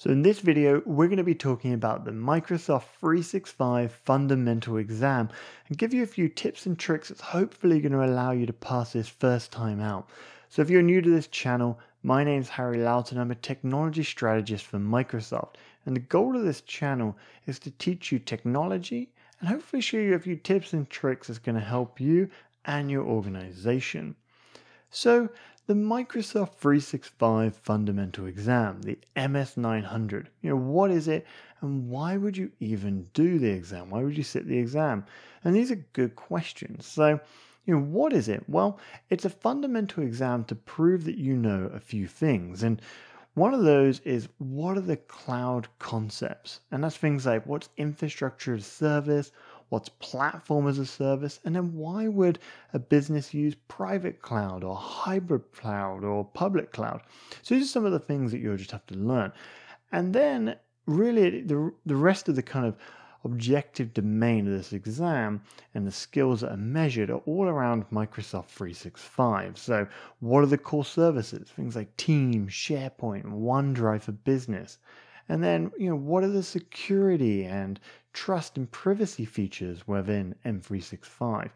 So in this video, we're going to be talking about the Microsoft 365 Fundamental Exam and give you a few tips and tricks that's hopefully going to allow you to pass this first time out. So if you're new to this channel, my name is Harry Lowton. I'm a technology strategist for Microsoft. And the goal of this channel is to teach you technology and hopefully show you a few tips and tricks that's going to help you and your organization. So the Microsoft 365 Fundamental Exam, the MS900. You know, what is it and why would you even do the exam? Why would you sit the exam? And these are good questions. So, you know, what is it? Well, it's a fundamental exam to prove that you know a few things. And one of those is what are the cloud concepts? And that's things like what's infrastructure as a service, what's platform as a service, and then why would a business use private cloud or hybrid cloud or public cloud? So these are some of the things that you'll just have to learn. And then really the, the rest of the kind of objective domain of this exam and the skills that are measured are all around Microsoft 365. So, what are the core services? Things like Teams, SharePoint, OneDrive for Business. And then, you know, what are the security and trust and privacy features within M365?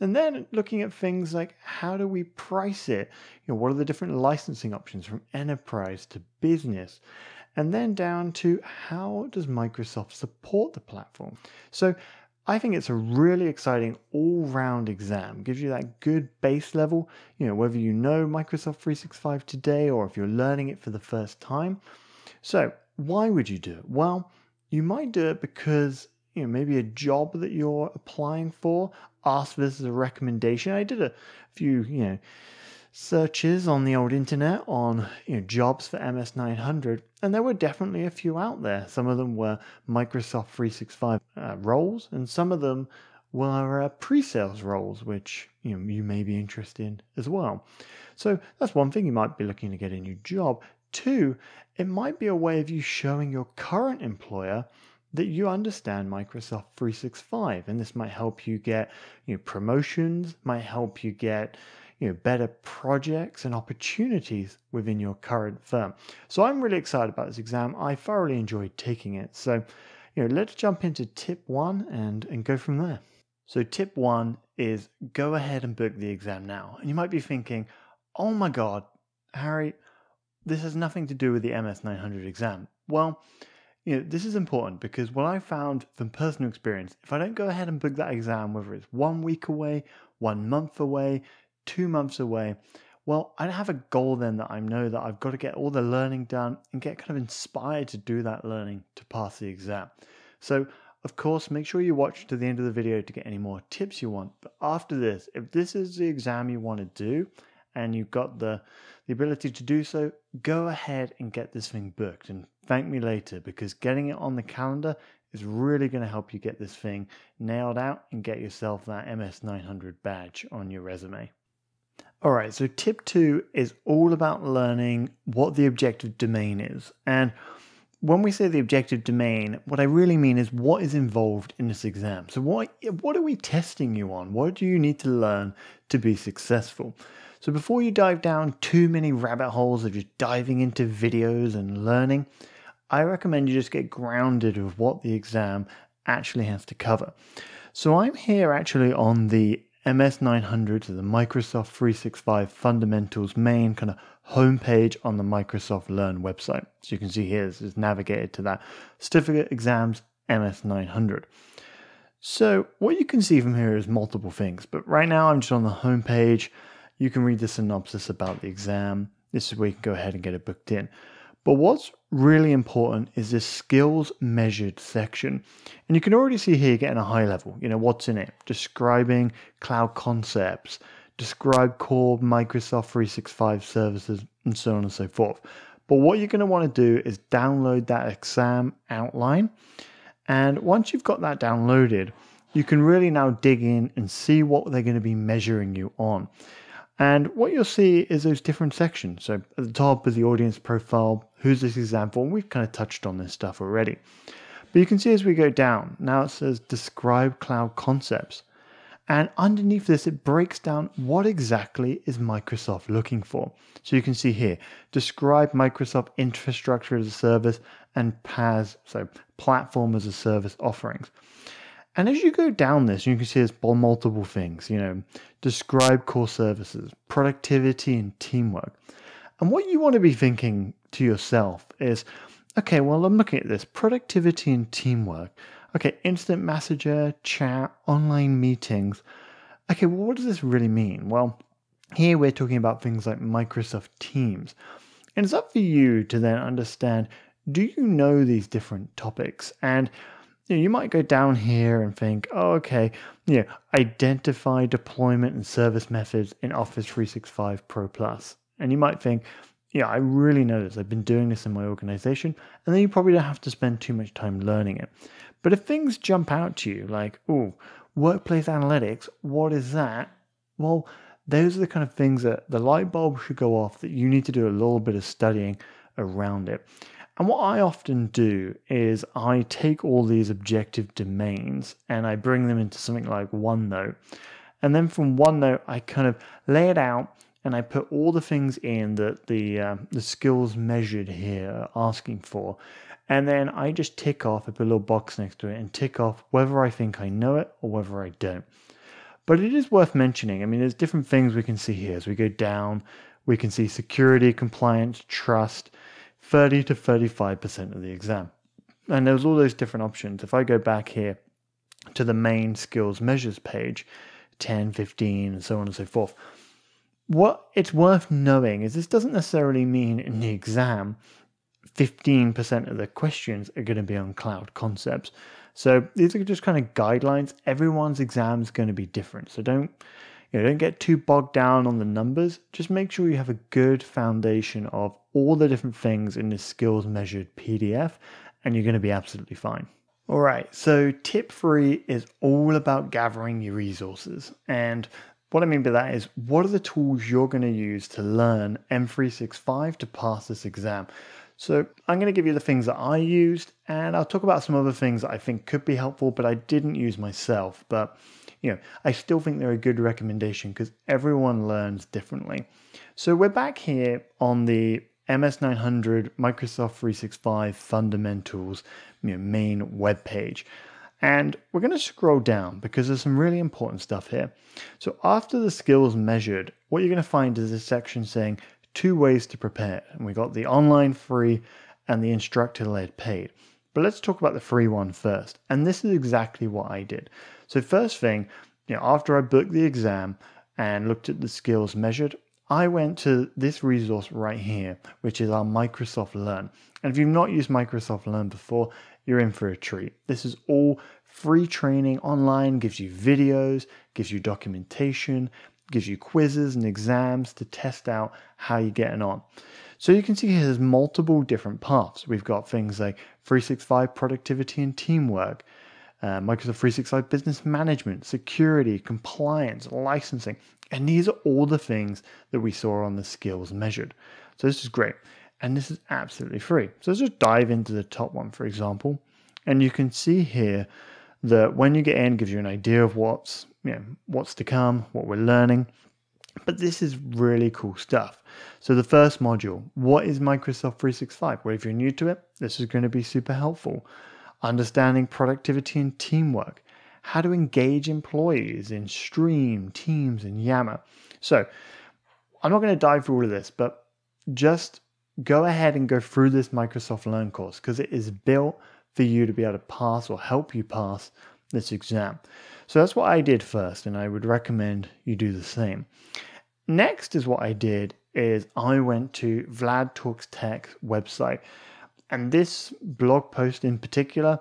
And then looking at things like how do we price it? You know, what are the different licensing options from enterprise to business? And then down to how does Microsoft support the platform? So I think it's a really exciting all round exam. Gives you that good base level, you know, whether you know Microsoft 365 today or if you're learning it for the first time. So why would you do it? Well, you might do it because you know maybe a job that you're applying for asks for this as a recommendation. I did a few you know searches on the old internet on you know jobs for MS900, and there were definitely a few out there. Some of them were Microsoft 365 uh, roles, and some of them were uh, pre-sales roles, which you know you may be interested in as well. So that's one thing you might be looking to get a new job. Two, it might be a way of you showing your current employer that you understand Microsoft 365 and this might help you get you know promotions might help you get you know better projects and opportunities within your current firm. So I'm really excited about this exam. I thoroughly enjoyed taking it. So you know let's jump into tip 1 and and go from there. So tip 1 is go ahead and book the exam now. And you might be thinking oh my god Harry this has nothing to do with the MS900 exam. Well, you know, this is important because what I found from personal experience, if I don't go ahead and book that exam, whether it's one week away, one month away, two months away, well, I have a goal then that I know that I've got to get all the learning done and get kind of inspired to do that learning to pass the exam. So, of course, make sure you watch to the end of the video to get any more tips you want. But after this, if this is the exam you want to do, and you've got the, the ability to do so, go ahead and get this thing booked and thank me later because getting it on the calendar is really going to help you get this thing nailed out and get yourself that MS900 badge on your resume. All right, so tip two is all about learning what the objective domain is. And when we say the objective domain, what I really mean is what is involved in this exam. So, what, what are we testing you on? What do you need to learn to be successful? So before you dive down too many rabbit holes of just diving into videos and learning, I recommend you just get grounded with what the exam actually has to cover. So I'm here actually on the MS900 so the Microsoft 365 Fundamentals main kind of homepage on the Microsoft Learn website. So you can see here this is navigated to that certificate exams MS900. So what you can see from here is multiple things, but right now I'm just on the homepage. You can read the synopsis about the exam. This is where you can go ahead and get it booked in. But what's really important is this skills measured section. And you can already see here getting a high level, you know, what's in it, describing cloud concepts, describe core Microsoft 365 services, and so on and so forth. But what you're going to want to do is download that exam outline. And once you've got that downloaded, you can really now dig in and see what they're going to be measuring you on. And what you'll see is those different sections. So at the top is the audience profile, who's this exam for? We've kind of touched on this stuff already. But you can see as we go down, now it says describe cloud concepts. And underneath this, it breaks down what exactly is Microsoft looking for. So you can see here, describe Microsoft infrastructure as a service and PaaS, so platform as a service offerings. And as you go down this, you can see there's multiple things, you know, describe core services, productivity and teamwork. And what you want to be thinking to yourself is, okay, well, I'm looking at this productivity and teamwork. Okay, instant messenger, chat, online meetings. Okay, well, what does this really mean? Well, here we're talking about things like Microsoft Teams. And it's up for you to then understand do you know these different topics? And you, know, you might go down here and think, oh, okay, you know, identify deployment and service methods in Office 365 Pro Plus. And you might think, yeah, I really know this. I've been doing this in my organization. And then you probably don't have to spend too much time learning it. But if things jump out to you like, oh, workplace analytics, what is that? Well, those are the kind of things that the light bulb should go off that you need to do a little bit of studying around it. And what I often do is I take all these objective domains and I bring them into something like OneNote. And then from OneNote, I kind of lay it out and I put all the things in that the uh, the skills measured here are asking for. And then I just tick off, I put a little box next to it and tick off whether I think I know it or whether I don't. But it is worth mentioning. I mean, there's different things we can see here. As we go down, we can see security, compliance, trust, 30 to 35% of the exam. And there's all those different options. If I go back here to the main skills measures page, 10, 15, and so on and so forth, what it's worth knowing is this doesn't necessarily mean in the exam 15% of the questions are going to be on cloud concepts. So these are just kind of guidelines. Everyone's exam is going to be different. So don't you know, don't get too bogged down on the numbers. Just make sure you have a good foundation of all the different things in this skills measured PDF, and you're going to be absolutely fine. All right, so tip three is all about gathering your resources. And what I mean by that is, what are the tools you're going to use to learn M365 to pass this exam? So I'm going to give you the things that I used, and I'll talk about some other things that I think could be helpful, but I didn't use myself. But you know, I still think they're a good recommendation because everyone learns differently. So we're back here on the MS900 Microsoft 365 Fundamentals you know, main web page. And we're going to scroll down because there's some really important stuff here. So after the skills measured, what you're going to find is a section saying two ways to prepare. And we got the online free and the instructor led paid. But let's talk about the free one first. And this is exactly what I did. So, first thing, you know, after I booked the exam and looked at the skills measured, I went to this resource right here, which is our Microsoft Learn. And if you've not used Microsoft Learn before, you're in for a treat. This is all free training online, gives you videos, gives you documentation, gives you quizzes and exams to test out how you're getting on. So you can see here there's multiple different paths. We've got things like 365 productivity and teamwork, uh, Microsoft 365 business management, security, compliance, licensing. And these are all the things that we saw on the skills measured. So this is great. And this is absolutely free. So let's just dive into the top one, for example. And you can see here that when you get in, gives you an idea of what's you know, what's to come, what we're learning. But this is really cool stuff. So the first module, what is Microsoft 365? Well, if you're new to it, this is going to be super helpful. Understanding productivity and teamwork, how to engage employees in Stream, Teams, and Yammer. So I'm not going to dive through all of this, but just go ahead and go through this Microsoft Learn course because it is built for you to be able to pass or help you pass this exam. So that's what I did first, and I would recommend you do the same. Next is what I did is I went to Vlad Talks Tech website, and this blog post in particular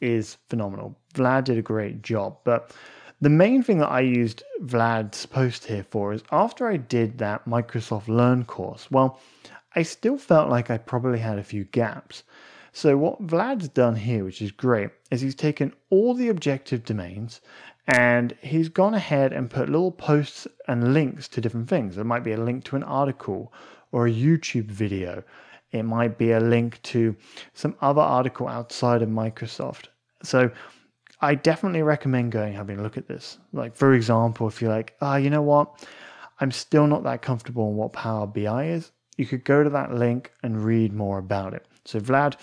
is phenomenal. Vlad did a great job, but the main thing that I used Vlad's post here for is after I did that Microsoft Learn course, well, I still felt like I probably had a few gaps. So what Vlad's done here, which is great, is he's taken all the objective domains and he's gone ahead and put little posts and links to different things. There might be a link to an article or a YouTube video. It might be a link to some other article outside of Microsoft. So I definitely recommend going having a look at this. Like, for example, if you're like, ah, oh, you know what? I'm still not that comfortable on what Power BI is. You could go to that link and read more about it. So, Vlad,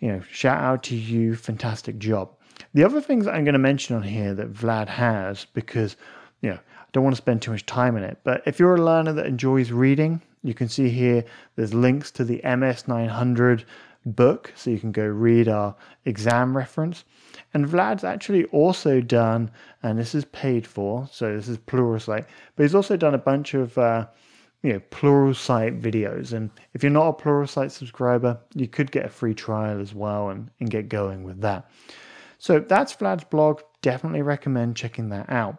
you know, shout out to you. Fantastic job. The other things that I'm going to mention on here that Vlad has, because, you know, I don't want to spend too much time in it, but if you're a learner that enjoys reading, you can see here there's links to the MS900 book, so you can go read our exam reference. And Vlad's actually also done, and this is paid for, so this is Pluralsight, but he's also done a bunch of uh, you know Pluralsight videos. And if you're not a Pluralsight subscriber, you could get a free trial as well and, and get going with that. So that's Vlad's blog. Definitely recommend checking that out.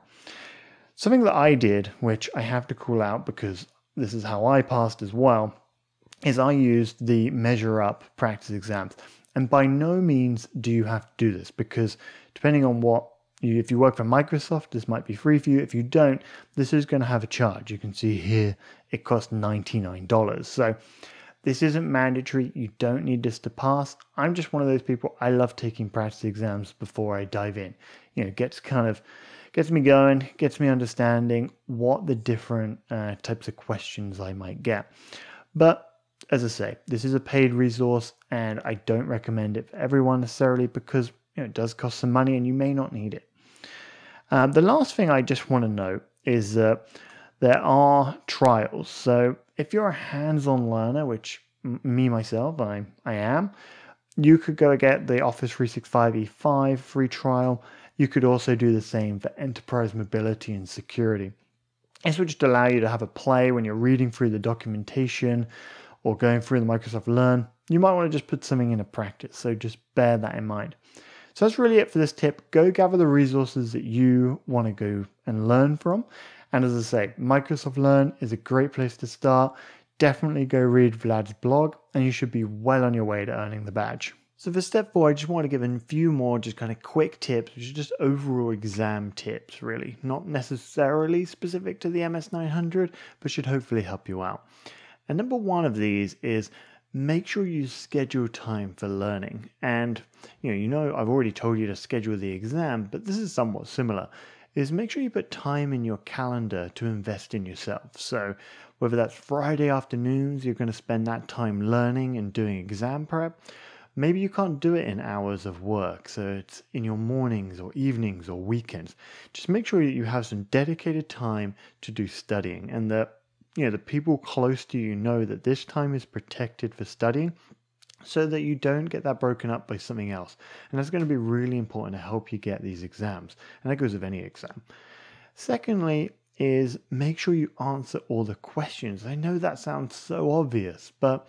Something that I did, which I have to call out because this is how I passed as well, is I used the MeasureUp practice exams. And by no means do you have to do this because depending on what you, if you work for Microsoft, this might be free for you. If you don't, this is going to have a charge. You can see here it costs $99. So this isn't mandatory. You don't need this to pass. I'm just one of those people. I love taking practice exams before I dive in. You know, gets kind of gets me going, gets me understanding what the different uh, types of questions I might get. But as I say, this is a paid resource and I don't recommend it for everyone necessarily because you know, it does cost some money and you may not need it. Um, the last thing I just want to note is that there are trials. So if you're a hands-on learner, which me myself I I am, you could go get the Office 365 E5 free trial. You could also do the same for enterprise mobility and security. This would just allow you to have a play when you're reading through the documentation or going through the Microsoft Learn, you might want to just put something into practice. So just bear that in mind. So that's really it for this tip. Go gather the resources that you want to go and learn from. And as I say, Microsoft Learn is a great place to start. Definitely go read Vlad's blog, and you should be well on your way to earning the badge. So for step four, I just want to give a few more just kind of quick tips, which are just overall exam tips, really. Not necessarily specific to the MS900, but should hopefully help you out. And number one of these is make sure you schedule time for learning. And you know, you know, I've already told you to schedule the exam, but this is somewhat similar. Is make sure you put time in your calendar to invest in yourself. So whether that's Friday afternoons, you're going to spend that time learning and doing exam prep. Maybe you can't do it in hours of work, so it's in your mornings or evenings or weekends. Just make sure that you have some dedicated time to do studying and that you know the people close to you know that this time is protected for studying so that you don't get that broken up by something else. And that's going to be really important to help you get these exams. And that goes with any exam. Secondly is make sure you answer all the questions. I know that sounds so obvious but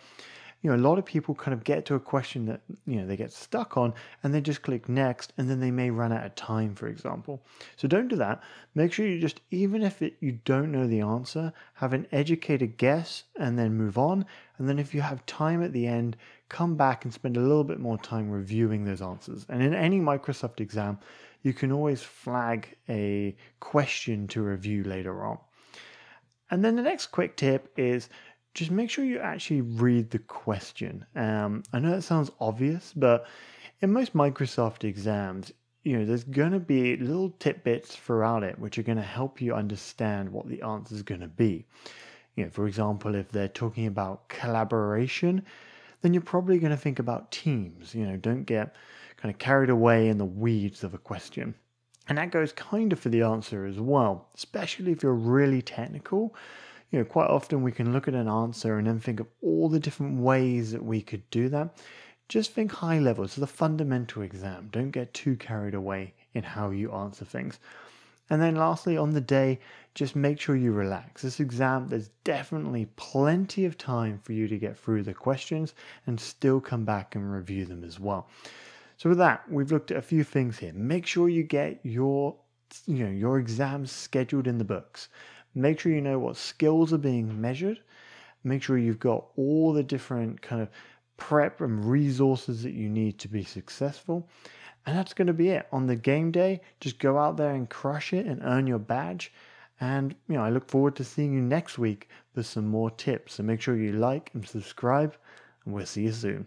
you know, a lot of people kind of get to a question that, you know, they get stuck on and they just click next and then they may run out of time, for example. So don't do that. Make sure you just, even if it, you don't know the answer, have an educated guess and then move on. And then if you have time at the end, come back and spend a little bit more time reviewing those answers. And in any Microsoft exam, you can always flag a question to review later on. And then the next quick tip is just make sure you actually read the question. Um, I know that sounds obvious, but in most Microsoft exams, you know, there's going to be little tidbits throughout it which are going to help you understand what the answer is going to be. You know, for example, if they're talking about collaboration, then you're probably going to think about teams. You know, don't get kind of carried away in the weeds of a question. And that goes kind of for the answer as well, especially if you're really technical you know, quite often we can look at an answer and then think of all the different ways that we could do that. Just think high level, so the fundamental exam. Don't get too carried away in how you answer things. And then lastly, on the day, just make sure you relax. This exam, there's definitely plenty of time for you to get through the questions and still come back and review them as well. So with that, we've looked at a few things here. Make sure you get your you know your exams scheduled in the books. Make sure you know what skills are being measured. Make sure you've got all the different kind of prep and resources that you need to be successful. And that's going to be it. On the game day, just go out there and crush it and earn your badge. And you know, I look forward to seeing you next week for some more tips. So make sure you like and subscribe, and we'll see you soon.